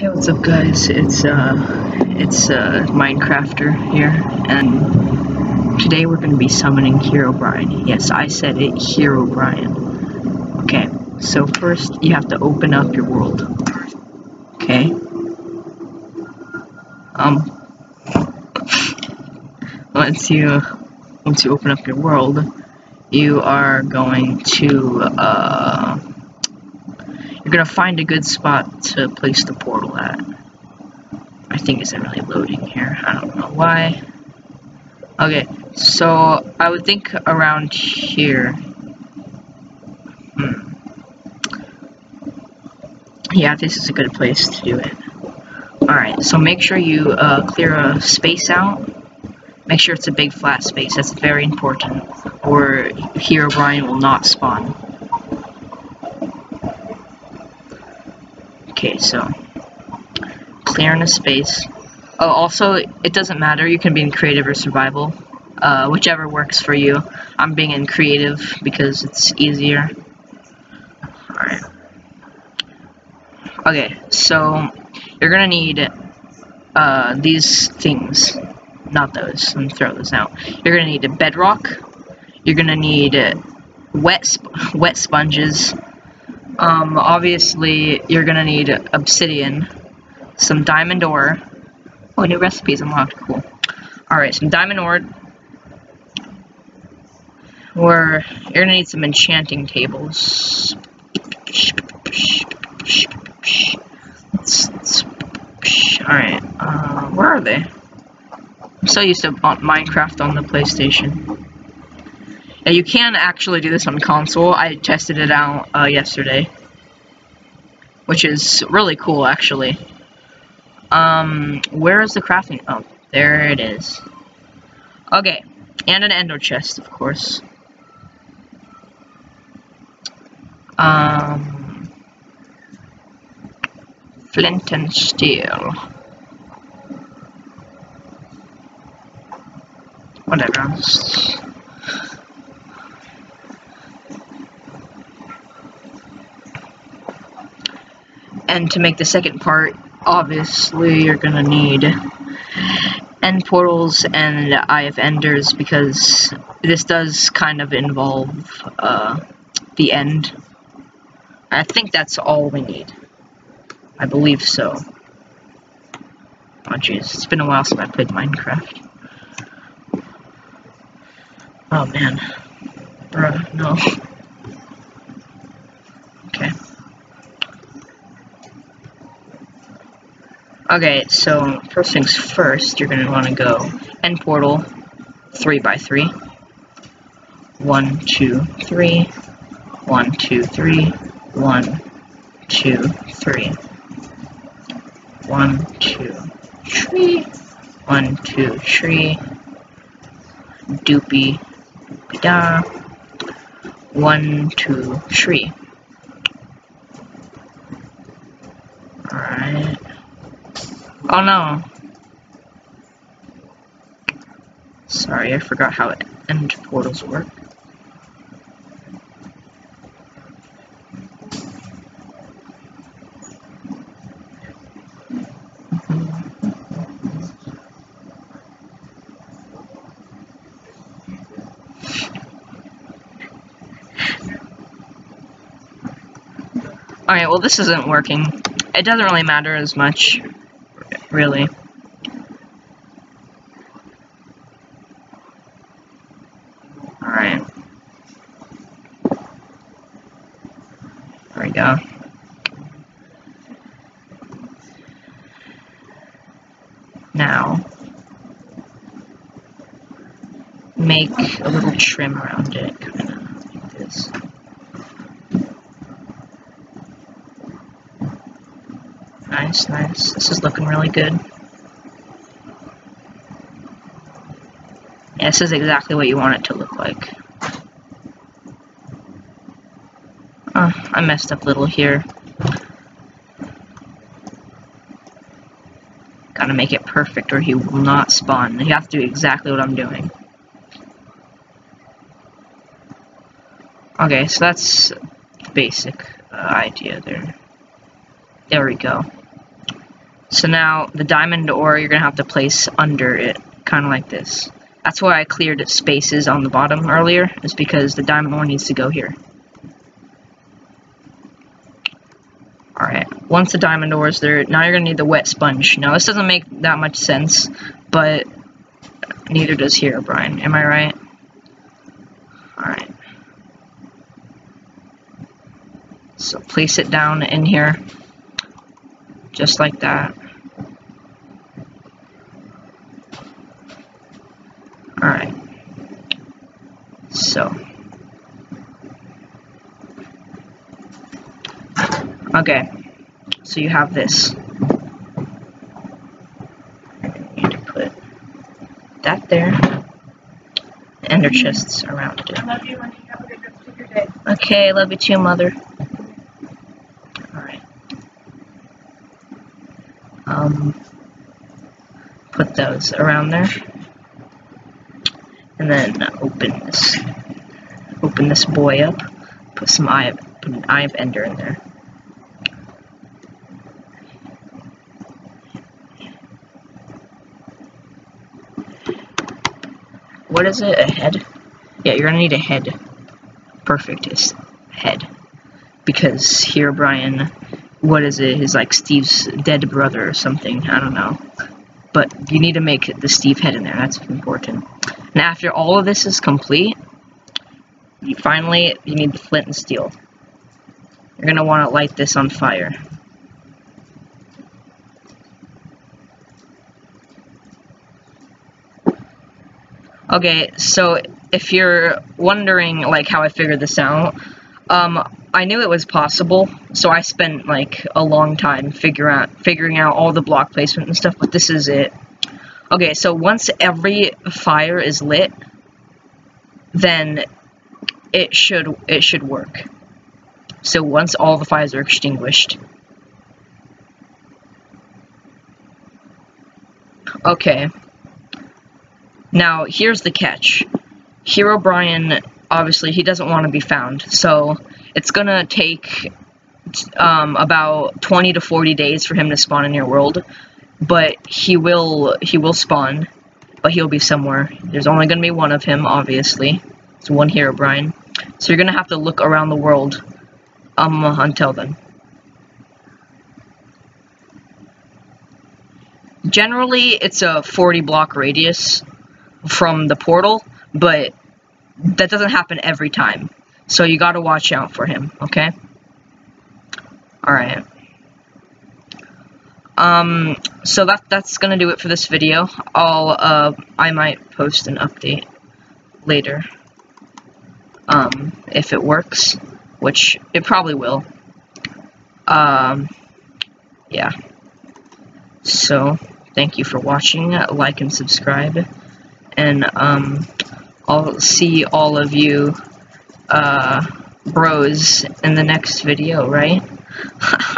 Hey, what's up, guys? It's uh, it's uh, Minecrafter here, and today we're gonna be summoning Herobrine. Yes, I said it, Herobrine. Okay, so first you have to open up your world. Okay. Um. Once you once you open up your world, you are going to uh you're gonna find a good spot to place the portal at. I think isn't really loading here. I don't know why. Okay, so I would think around here. Hmm. Yeah, this is a good place to do it. Alright, so make sure you uh, clear a space out. Make sure it's a big flat space, that's very important. Or Herobrine will not spawn. Okay, so clearing a space. Oh, also, it doesn't matter. You can be in creative or survival, uh, whichever works for you. I'm being in creative because it's easier. Alright. Okay, so you're gonna need uh, these things. Not those. Let me throw those out. You're gonna need a bedrock. You're gonna need wet sp wet sponges um, obviously, you're gonna need obsidian, some diamond ore. Oh, new recipes unlocked. Cool. Alright, some diamond ore. Or you're gonna need some enchanting tables. Alright, uh, where are they? I'm so used to Minecraft on the PlayStation. Yeah, you can actually do this on console. I tested it out uh, yesterday. Which is really cool, actually. Um, where is the crafting? Oh, there it is. Okay, and an ender chest, of course. Um, flint and steel. Whatever. And to make the second part, obviously you're gonna need end portals and Eye of Enders because this does kind of involve uh, the end. I think that's all we need. I believe so. Oh jeez, it's been a while since I played Minecraft. Oh man. Bruh, no. Okay, so first things first, you're going to want to go end portal 3 by 3 1, 2, 3, 1, 2, 3, 1, 2, 3, 1, 2, tree, 1, 2, tree, doopy, da, 1, 2, tree. Alright. Oh no. Sorry, I forgot how end portals work. Alright, well this isn't working. It doesn't really matter as much really. Alright. There we go. Now, make a little trim around it, kind of like this. Nice, nice. This is looking really good. Yeah, this is exactly what you want it to look like. Oh, I messed up a little here. Gotta make it perfect or he will not spawn. You have to do exactly what I'm doing. Okay, so that's basic uh, idea there. There we go. So now the diamond ore you're gonna have to place under it, kind of like this. That's why I cleared spaces on the bottom earlier, is because the diamond ore needs to go here. Alright, once the diamond ore is there, now you're gonna need the wet sponge. Now this doesn't make that much sense, but neither does Herobrine. Am I right? Alright. So place it down in here, just like that. Alright. So. Okay. So you have this. You need to put that there. Ender chests around it. I love you and you have a good rest of your day. Okay, love you too, mother. Alright. Um, put those around there. And then open this, open this boy up. Put some eye put an eye ender in there. What is it? A head? Yeah, you're gonna need a head perfect is head. Because Herobrine what is it, is like Steve's dead brother or something, I don't know. But you need to make the Steve head in there, that's important. And after all of this is complete, you finally, you need the flint and steel. You're going to want to light this on fire. Okay, so if you're wondering like how I figured this out, um, I knew it was possible, so I spent like a long time figure out figuring out all the block placement and stuff. But this is it. Okay, so once every fire is lit, then it should it should work. So once all the fires are extinguished. Okay. Now, here's the catch. Herobrine, obviously, he doesn't want to be found, so it's gonna take um, about 20 to 40 days for him to spawn in your world, but he will he will spawn, but he'll be somewhere. There's only gonna be one of him, obviously. It's one Herobrine. So you're gonna have to look around the world um, until then. Generally, it's a 40 block radius, from the portal, but that doesn't happen every time. So you gotta watch out for him, okay? Alright. Um, so that that's gonna do it for this video. I'll, uh, I might post an update later. Um, if it works, which it probably will. Um, yeah. So, thank you for watching, like and subscribe and um, I'll see all of you uh, bros in the next video, right?